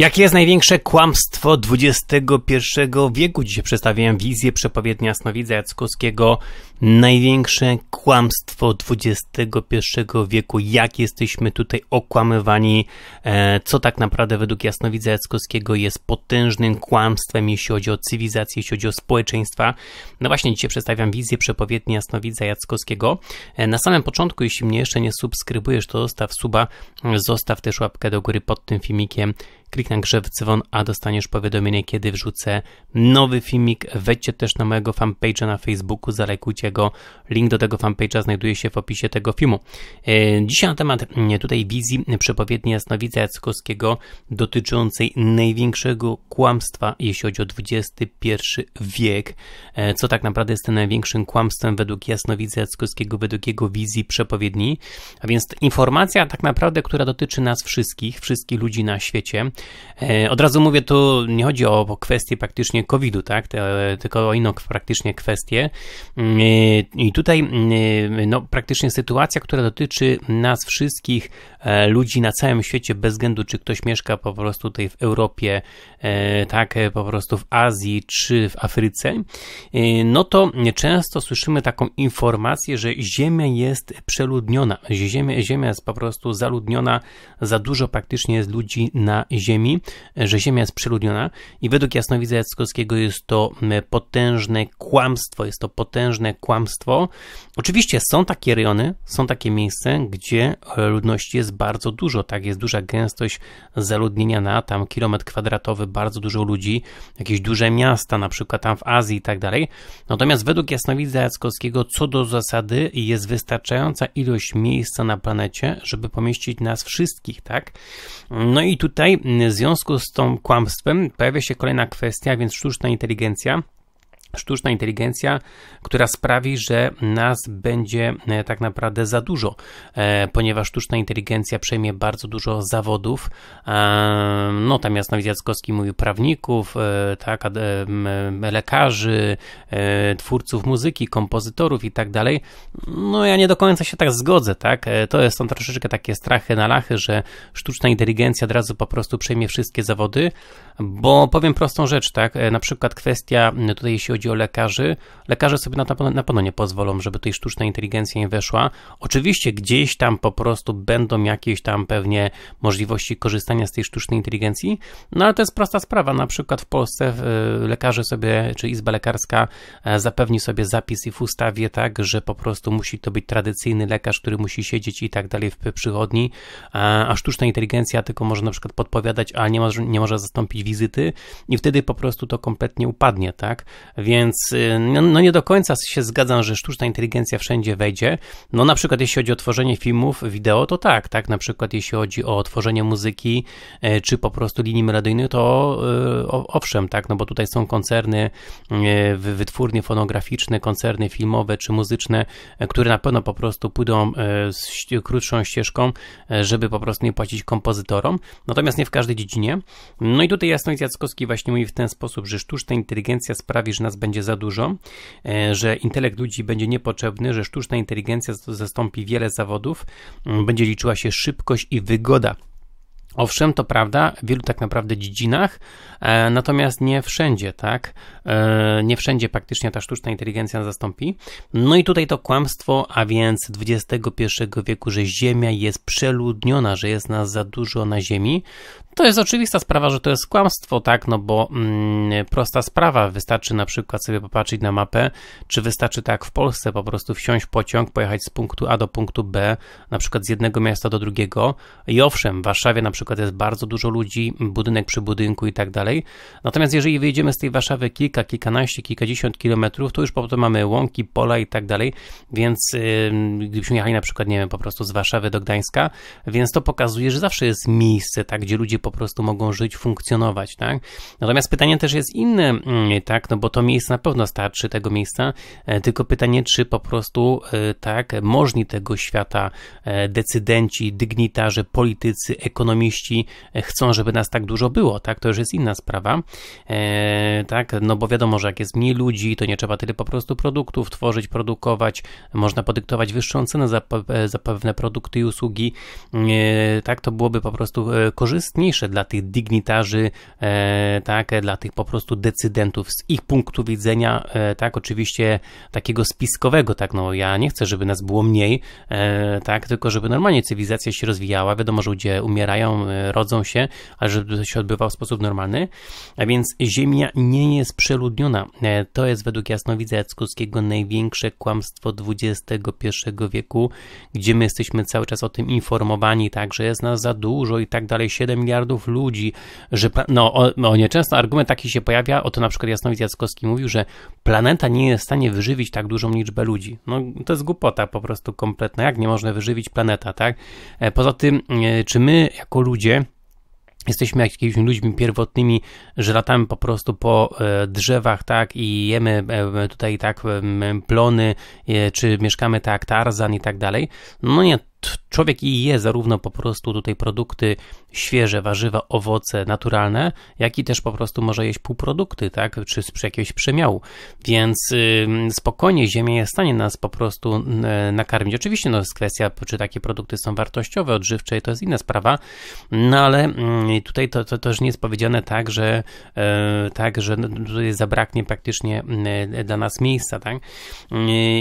Jakie jest największe kłamstwo XXI wieku? Dzisiaj przedstawiam wizję przepowiednia Jasnowidza Jackowskiego. Największe kłamstwo XXI wieku. Jak jesteśmy tutaj okłamywani? E, co tak naprawdę według Jasnowidza Jackowskiego jest potężnym kłamstwem, jeśli chodzi o cywilizację, jeśli chodzi o społeczeństwa? No właśnie, dzisiaj przedstawiam wizję przepowiednia Jasnowidza Jackowskiego. E, na samym początku, jeśli mnie jeszcze nie subskrybujesz, to zostaw suba, zostaw też łapkę do góry pod tym filmikiem kliknij na grze w dzwon, a dostaniesz powiadomienie, kiedy wrzucę nowy filmik. Wejdźcie też na mojego fanpage'a na Facebooku, zalajkujcie go. Link do tego fanpage'a znajduje się w opisie tego filmu. E, dzisiaj na temat mm, tutaj wizji przepowiedni Jasnowidza Jackowskiego dotyczącej największego kłamstwa, jeśli chodzi o XXI wiek. E, co tak naprawdę jest tym największym kłamstwem według Jasnowidza Jackowskiego, według jego wizji przepowiedni. A więc informacja tak naprawdę, która dotyczy nas wszystkich, wszystkich ludzi na świecie. E, od razu mówię, tu nie chodzi o kwestię praktycznie COVID-u, tak, tylko o inną praktycznie kwestię. Mm, e, I tutaj mm, no, praktycznie sytuacja, która dotyczy nas wszystkich, e, ludzi na całym świecie, bez względu czy ktoś mieszka po prostu tutaj w Europie, tak, po prostu w Azji czy w Afryce, no to często słyszymy taką informację, że Ziemia jest przeludniona, Ziemia, Ziemia jest po prostu zaludniona, za dużo praktycznie jest ludzi na Ziemi Ziemi, że Ziemia jest przeludniona i według Jasnowidza Jackowskiego jest to potężne kłamstwo, jest to potężne kłamstwo. Oczywiście są takie rejony, są takie miejsca, gdzie ludności jest bardzo dużo, tak, jest duża gęstość zaludnienia na tam kilometr kwadratowy, bardzo dużo ludzi, jakieś duże miasta, na przykład tam w Azji i tak dalej. Natomiast według Jasnowidza Jackowskiego co do zasady jest wystarczająca ilość miejsca na planecie, żeby pomieścić nas wszystkich, tak? No i tutaj w związku z tą kłamstwem pojawia się kolejna kwestia, więc sztuczna inteligencja sztuczna inteligencja, która sprawi, że nas będzie e, tak naprawdę za dużo, e, ponieważ sztuczna inteligencja przejmie bardzo dużo zawodów. E, no, tam Jasnowic Jackowski mówił prawników, tak, lekarzy, twórców muzyki, kompozytorów i tak dalej. No, ja nie do końca się tak zgodzę, tak. To są troszeczkę takie strachy na lachy, że sztuczna inteligencja od razu po prostu przejmie wszystkie zawody, bo powiem prostą rzecz, tak, na przykład kwestia, tutaj jeśli chodzi chodzi o lekarzy, lekarze sobie na, na pewno nie pozwolą, żeby tej sztuczna inteligencja nie weszła. Oczywiście gdzieś tam po prostu będą jakieś tam pewnie możliwości korzystania z tej sztucznej inteligencji, no ale to jest prosta sprawa. Na przykład w Polsce lekarze sobie, czy Izba Lekarska e, zapewni sobie zapis i w ustawie tak, że po prostu musi to być tradycyjny lekarz, który musi siedzieć i tak dalej w przychodni, a sztuczna inteligencja tylko może na przykład podpowiadać, a nie może, nie może zastąpić wizyty i wtedy po prostu to kompletnie upadnie, tak? Więc y, no, no, nie do końca się zgadzam, że sztuczna inteligencja wszędzie wejdzie. No na przykład jeśli chodzi o tworzenie filmów, wideo, to tak, tak, na przykład jeśli chodzi o tworzenie muzyki, e, czy po prostu linii melodyjnych, to e, owszem, tak, no bo tutaj są koncerny, e, wytwórnie fonograficzne, koncerny filmowe czy muzyczne, które na pewno po prostu pójdą krótszą ścieżką, żeby po prostu nie płacić kompozytorom, natomiast nie w każdej dziedzinie. No i tutaj Jasnowic Jackowski właśnie mówi w ten sposób, że sztuczna inteligencja sprawi, że nas będzie za dużo, e, że intelekt ludzi będzie niepotrzebny, że sztuczna inteligencja zastąpi wiele zawodów, będzie liczyła się szybkość i wygoda Owszem, to prawda, w wielu tak naprawdę dziedzinach, e, natomiast nie wszędzie, tak? E, nie wszędzie praktycznie ta sztuczna inteligencja zastąpi. No i tutaj to kłamstwo, a więc XXI wieku, że Ziemia jest przeludniona, że jest nas za dużo na Ziemi. To jest oczywista sprawa, że to jest kłamstwo, tak? No bo mm, prosta sprawa, wystarczy na przykład sobie popatrzeć na mapę, czy wystarczy tak w Polsce po prostu wsiąść pociąg, pojechać z punktu A do punktu B, na przykład z jednego miasta do drugiego. I owszem, w Warszawie na przykład przykład jest bardzo dużo ludzi, budynek przy budynku i tak dalej. Natomiast jeżeli wyjedziemy z tej Warszawy kilka, kilkanaście, kilkadziesiąt kilometrów, to już po prostu mamy łąki, pola i tak dalej, więc yy, gdybyśmy jechali na przykład, nie wiem, po prostu z Warszawy do Gdańska, więc to pokazuje, że zawsze jest miejsce, tak, gdzie ludzie po prostu mogą żyć, funkcjonować, tak. Natomiast pytanie też jest inne, yy, tak, no bo to miejsce na pewno starczy tego miejsca, yy, tylko pytanie, czy po prostu, y, tak, możni tego świata, e, decydenci, dygnitarze, politycy, ekonomiści, E, chcą, żeby nas tak dużo było, tak? To już jest inna sprawa, e, tak? No bo wiadomo, że jak jest mniej ludzi, to nie trzeba tyle po prostu produktów tworzyć, produkować, można podyktować wyższą cenę za, za pewne produkty i usługi, e, tak? To byłoby po prostu korzystniejsze najważniejsze dla tych dygnitarzy, e, tak, dla tych po prostu decydentów z ich punktu widzenia, e, tak, oczywiście takiego spiskowego, tak, no ja nie chcę, żeby nas było mniej, e, tak, tylko żeby normalnie cywilizacja się rozwijała, wiadomo, że ludzie umierają, rodzą się, ale żeby to się odbywało w sposób normalny, a więc Ziemia nie jest przeludniona. To jest według jasnowidza Jackowskiego największe kłamstwo XXI wieku, gdzie my jesteśmy cały czas o tym informowani, tak, że jest nas za dużo i tak dalej, 7 miliardów ludzi, że, no, o, nieczęsto argument taki się pojawia, oto na przykład Jasnowidz Jackowski mówił, że planeta nie jest w stanie wyżywić tak dużą liczbę ludzi. No, to jest głupota po prostu kompletna, jak nie można wyżywić planeta, tak? E, poza tym, e, czy my jako ludzie jesteśmy jakimiś ludźmi pierwotnymi, że latamy po prostu po e, drzewach, tak, i jemy tutaj tak plony, czy mieszkamy tak Tarzan i tak dalej. No nie, człowiek i je zarówno po prostu tutaj produkty świeże, warzywa, owoce naturalne, jak i też po prostu może jeść półprodukty, tak, czy przy jakiegoś przemiału. Więc spokojnie Ziemia jest w stanie nas po prostu y, nakarmić. Oczywiście no, jest kwestia, czy takie produkty są wartościowe, odżywcze, i to jest inna sprawa, no ale y, tutaj to, to też nie jest powiedziane tak, że y, tak, że tutaj zabraknie praktycznie y, dla nas miejsca, tak,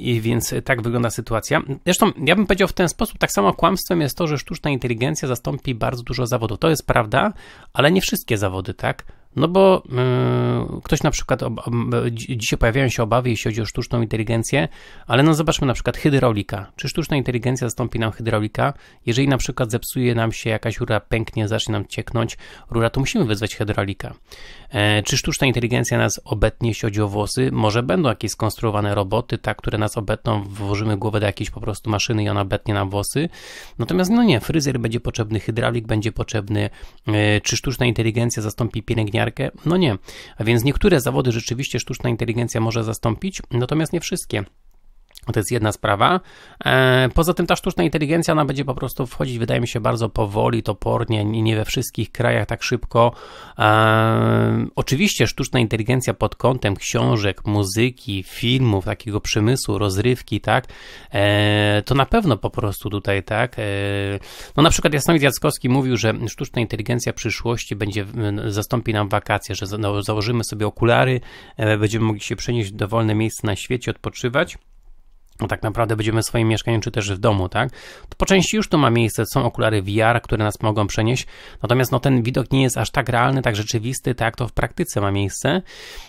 i więc tak wygląda sytuacja. Zresztą ja bym powiedział w ten sposób, tak samo kłamstwem jest to, że sztuczna inteligencja zastąpi bardzo dużo zawodów. To jest prawda, ale nie wszystkie zawody, tak? No bo yy, ktoś na przykład, ob, ob, dzisiaj pojawiają się obawy, jeśli chodzi o sztuczną inteligencję, ale no zobaczmy na przykład hydraulika. Czy sztuczna inteligencja zastąpi nam hydraulika? Jeżeli na przykład zepsuje nam się jakaś rura, pęknie, zacznie nam cieknąć rura, to musimy wezwać hydraulika. E, czy sztuczna inteligencja nas obetnie, jeśli chodzi o włosy? Może będą jakieś skonstruowane roboty, tak, które nas obetną, włożymy głowę do jakiejś po prostu maszyny i ona obetnie nam włosy. Natomiast no nie, fryzjer będzie potrzebny, hydraulik będzie potrzebny. E, czy sztuczna inteligencja zastąpi pielęgniarkę? No nie. A więc niektóre zawody rzeczywiście sztuczna inteligencja może zastąpić, natomiast nie wszystkie. To jest jedna sprawa. E, poza tym ta sztuczna inteligencja, ona będzie po prostu wchodzić, wydaje mi się, bardzo powoli, topornie, nie we wszystkich krajach tak szybko. E, oczywiście sztuczna inteligencja pod kątem książek, muzyki, filmów, takiego przemysłu, rozrywki, tak, e, to na pewno po prostu tutaj, tak. No na przykład Jasnowidz Jackowski mówił, że sztuczna inteligencja przyszłości będzie, zastąpi nam wakacje, że no, założymy sobie okulary, będziemy mogli się przenieść w dowolne miejsce na świecie, odpoczywać tak naprawdę będziemy w swoim mieszkaniu, czy też w domu, tak? To po części już to ma miejsce, są okulary VR, które nas mogą przenieść, natomiast no, ten widok nie jest aż tak realny, tak rzeczywisty, tak to w praktyce ma miejsce.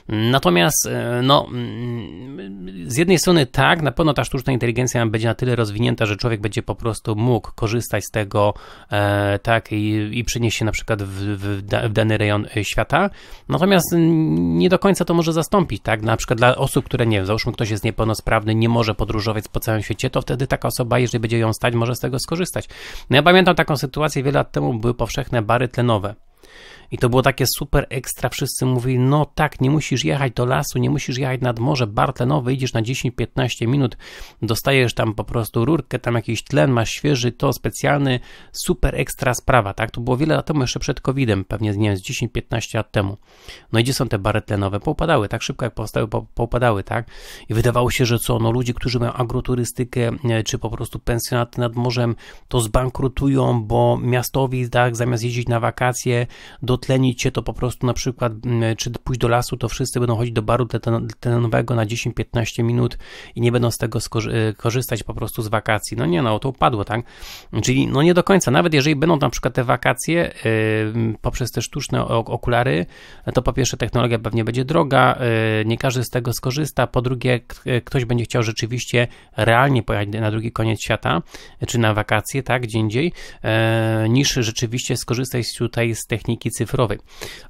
Natomiast, e, no, mm, z jednej strony tak, na pewno ta sztuczna inteligencja będzie na tyle rozwinięta, że człowiek będzie po prostu mógł korzystać z tego, e, tak, i, i przenieść się na przykład w, w, w dany rejon e, świata, natomiast nie do końca to może zastąpić, tak? Na przykład dla osób, które, nie wiem, załóżmy ktoś jest niepełnosprawny, nie może podróżować podróżować po całym świecie, to wtedy taka osoba, jeżeli będzie ją stać, może z tego skorzystać. No ja pamiętam taką sytuację, wiele lat temu były powszechne bary tlenowe. I to było takie super ekstra. Wszyscy mówili, no tak, nie musisz jechać do lasu, nie musisz jechać nad morze Bartlenowe, idziesz na 10-15 minut, dostajesz tam po prostu rurkę, tam jakiś tlen, masz świeży, to specjalny, super ekstra sprawa, tak? To było wiele lat temu, jeszcze przed COVID-em, pewnie, nie wiem, z 10-15 lat temu. No i gdzie są te bary tlenowe? Poupadały, tak szybko jak powstały, poupadały, tak? I wydawało się, że co, no ludzie, którzy mają agroturystykę, czy po prostu pensjonaty nad morzem, to zbankrutują, bo miastowi, tak, zamiast jeździć na wakacje dotlenić się, to po prostu na przykład, mm, czy pójść do lasu, to wszyscy będą chodzić do baru tlenowego na 10-15 minut i nie będą z tego y, korzystać po prostu z wakacji. No nie, no to upadło, tak? Czyli no nie do końca, nawet jeżeli będą na przykład te wakacje yy, poprzez te sztuczne okulary, to po pierwsze technologia pewnie będzie droga, yy, nie każdy z tego skorzysta, po drugie ktoś będzie chciał rzeczywiście realnie pojechać na drugi koniec świata, czy na wakacje, tak, gdzie indziej, niż rzeczywiście skorzystać tutaj z techniki cyfrowej cyfrowej.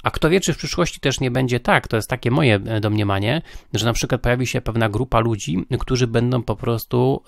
A kto wie, czy w przyszłości też nie będzie tak, to jest takie moje e, domniemanie, że na przykład pojawi się pewna grupa ludzi, którzy będą po prostu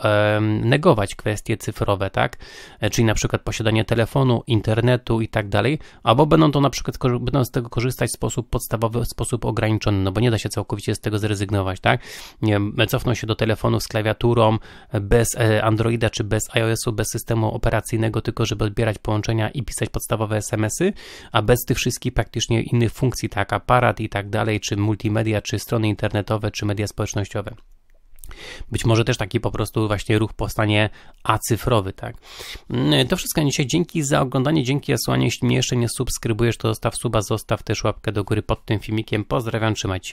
negować kwestie cyfrowe, tak? E, czyli na przykład posiadanie telefonu, internetu i tak dalej, albo będą to na przykład będą z tego korzystać w sposób podstawowy, w sposób ograniczony, no bo nie da się całkowicie z tego zrezygnować, tak? Nie wiem, cofną się do telefonu z klawiaturą, bez e, Androida czy bez iOS-u, bez systemu operacyjnego, tylko żeby odbierać połączenia i pisać podstawowe SMS-y, a bez tych wszystkich praktycznie innych funkcji, tak aparat i tak dalej, czy multimedia, czy strony internetowe, czy media społecznościowe. być może też taki po prostu właśnie ruch powstanie acyfrowy, tak. Mm, to wszystko na dzisiaj. Dzięki za oglądanie, dzięki za słuchanie. Jeśli mnie jeszcze nie subskrybujesz, to zostaw suba, zostaw też łapkę do góry pod tym filmikiem. Pozdrawiam, trzymajcie się.